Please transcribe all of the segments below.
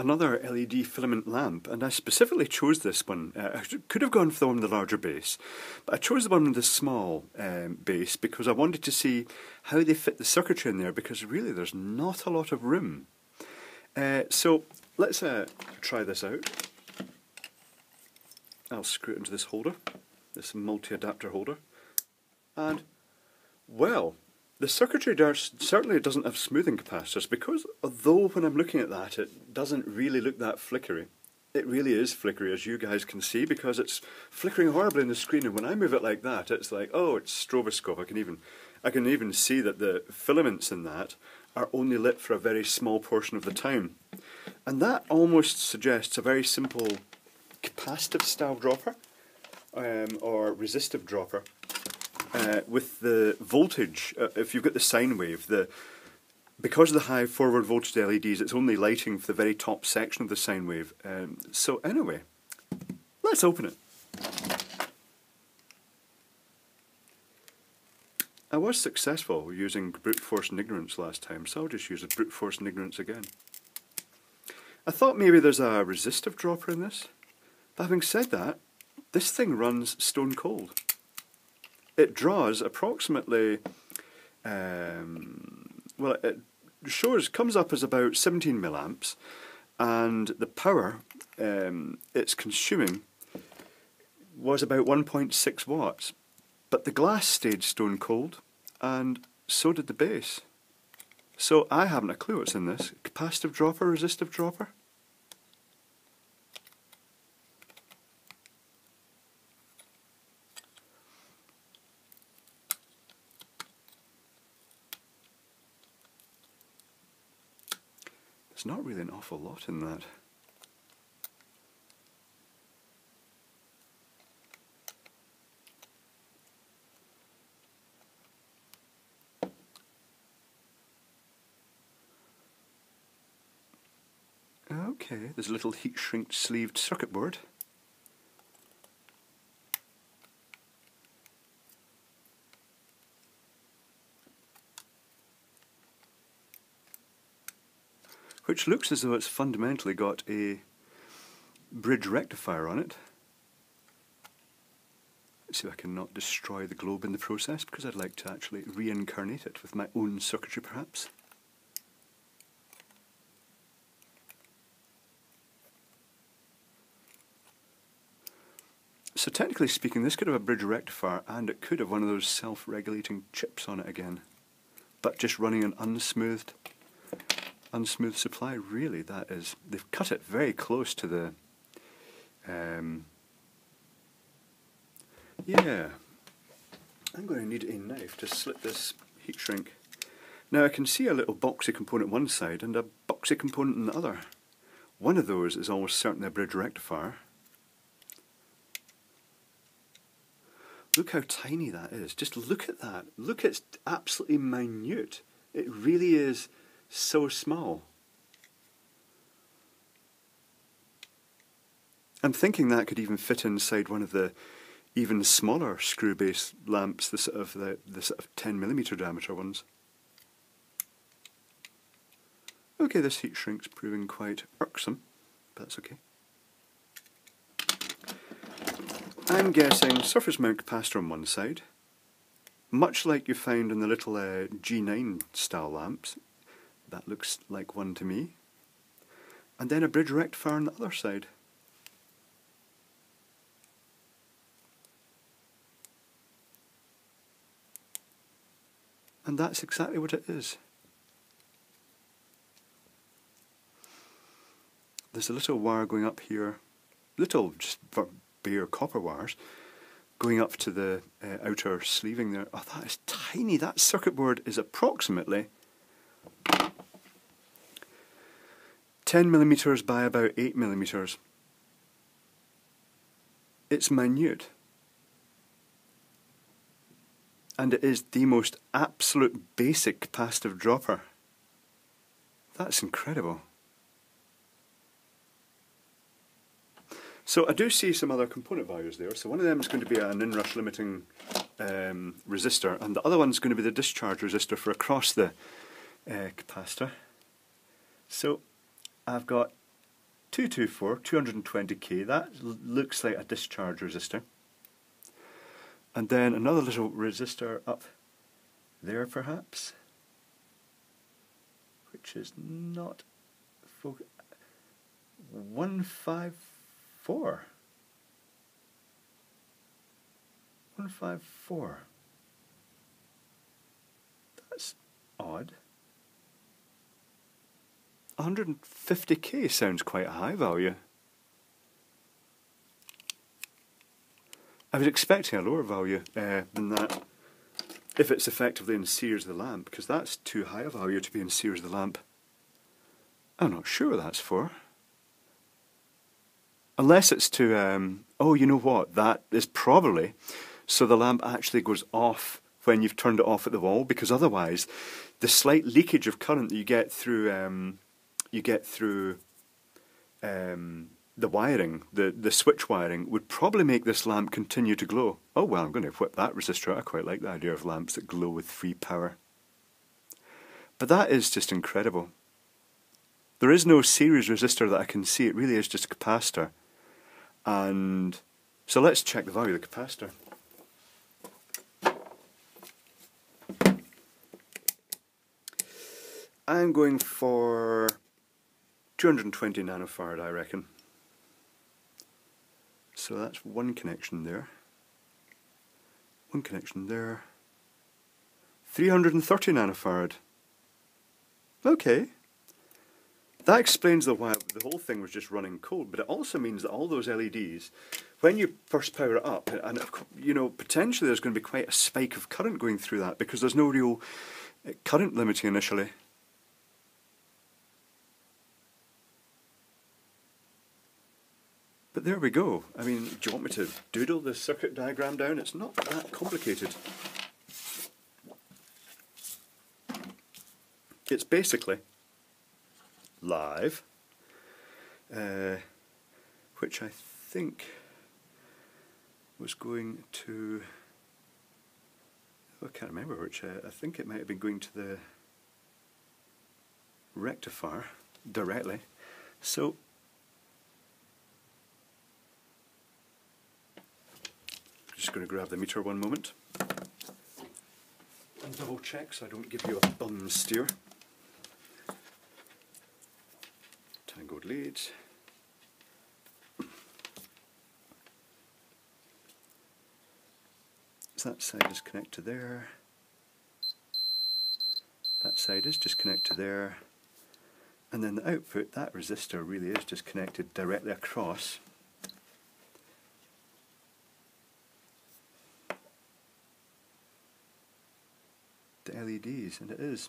another LED filament lamp, and I specifically chose this one. Uh, I could have gone for the one with the larger base, but I chose the one with the small um, base because I wanted to see how they fit the circuitry in there because really there's not a lot of room. Uh, so let's uh, try this out. I'll screw it into this holder, this multi-adapter holder, and well, the circuitry does, certainly doesn't have smoothing capacitors because although when I'm looking at that it doesn't really look that flickery, it really is flickery as you guys can see because it's flickering horribly in the screen and when I move it like that it's like oh it's stroboscope. I can even I can even see that the filaments in that are only lit for a very small portion of the time. And that almost suggests a very simple capacitive style dropper um, or resistive dropper uh, with the voltage, uh, if you've got the sine wave, the because of the high forward voltage LEDs, it's only lighting for the very top section of the sine wave. Um, so anyway, let's open it. I was successful using brute force and ignorance last time, so I'll just use a brute force and ignorance again. I thought maybe there's a resistive dropper in this, but having said that, this thing runs stone cold it draws approximately, um, well, it shows comes up as about 17 milliamps, and the power um, it's consuming was about 1.6 watts. But the glass stayed stone cold, and so did the base. So I haven't a clue what's in this. Capacitive dropper, resistive dropper? There's not really an awful lot in that. Okay, there's a little heat shrink sleeved circuit board. Which looks as though it's fundamentally got a bridge rectifier on it. Let's see if I can not destroy the globe in the process, because I'd like to actually reincarnate it with my own circuitry perhaps. So technically speaking, this could have a bridge rectifier and it could have one of those self-regulating chips on it again, but just running an unsmoothed unsmooth supply, really, that is. They've cut it very close to the. Um, yeah. I'm going to need a knife to slit this heat shrink. Now I can see a little boxy component one side and a boxy component on the other. One of those is almost certainly a bridge rectifier. Look how tiny that is. Just look at that. Look, it's absolutely minute. It really is so small. I'm thinking that could even fit inside one of the even smaller screw base lamps, the sort of the, the sort of 10 millimeter diameter ones. Okay, this heat shrink's proving quite irksome, but that's okay. I'm guessing surface mount capacitor on one side, much like you found in the little uh, G9 style lamps, that looks like one to me. And then a bridge rectifier on the other side. And that's exactly what it is. There's a little wire going up here, little just bare copper wires, going up to the uh, outer sleeving there. Oh, that is tiny. That circuit board is approximately 10 millimeters by about 8 millimeters. It's minute. And it is the most absolute basic capacitive dropper. That's incredible. So I do see some other component values there. So one of them is going to be an inrush limiting um, resistor, and the other one is going to be the discharge resistor for across the uh, capacitor. So I've got 224, 220k, that looks like a discharge resistor. And then another little resistor up there perhaps, which is not 154. 154. That's odd. 150k sounds quite a high value. I was expecting a lower value uh, than that if it's effectively in of the lamp, because that's too high a value to be in of the lamp. I'm not sure what that's for. Unless it's to, um, oh, you know what, that is probably so the lamp actually goes off when you've turned it off at the wall, because otherwise the slight leakage of current that you get through, um, you get through um, the wiring, the, the switch wiring, would probably make this lamp continue to glow. Oh well, I'm going to whip that resistor out. I quite like the idea of lamps that glow with free power. But that is just incredible. There is no series resistor that I can see, it really is just a capacitor. And so let's check the value of the capacitor. I'm going for 220 nanofarad, I reckon. So that's one connection there. One connection there. 330 nanofarad. Okay. That explains the why the whole thing was just running cold, but it also means that all those LEDs, when you first power it up, and you know potentially there's going to be quite a spike of current going through that because there's no real uh, current limiting initially. But there we go. I mean, do you want me to doodle the circuit diagram down? It's not that complicated. It's basically live, uh, which I think was going to. Oh, I can't remember which. Uh, I think it might have been going to the rectifier directly. So just going to grab the meter one moment and double check so I don't give you a bum steer. Tangled leads. So that side is connected there. That side is just connected there. And then the output, that resistor really is just connected directly across the LEDs, and it is.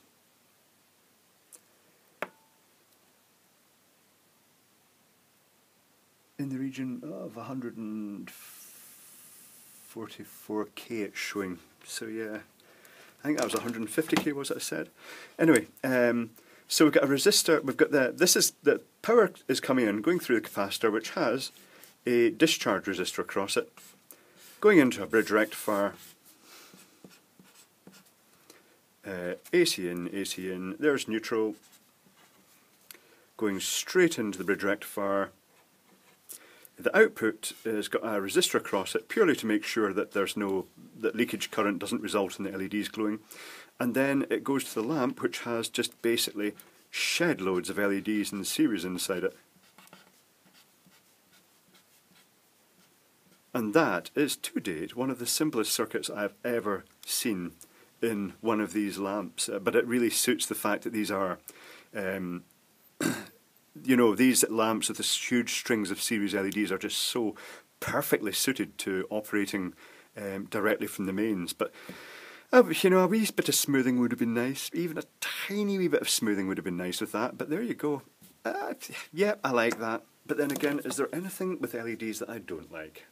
In the region of 144k it's showing, so yeah, I think that was 150k was it I said? Anyway, um, so we've got a resistor, we've got the, this is, the power is coming in, going through the capacitor which has a discharge resistor across it, going into a bridge rectifier, uh, AC in, AC in, there's neutral, going straight into the bridge rectifier. The output has got a resistor across it purely to make sure that there's no that leakage current doesn't result in the LEDs glowing. And then it goes to the lamp which has just basically shed loads of LEDs in series inside it. And that is to date one of the simplest circuits I've ever seen in one of these lamps, uh, but it really suits the fact that these are, um, you know, these lamps with this huge strings of series LEDs are just so perfectly suited to operating um, directly from the mains. But uh, you know, a wee bit of smoothing would have been nice. Even a tiny wee bit of smoothing would have been nice with that. But there you go. Uh, yeah, I like that. But then again, is there anything with LEDs that I don't like?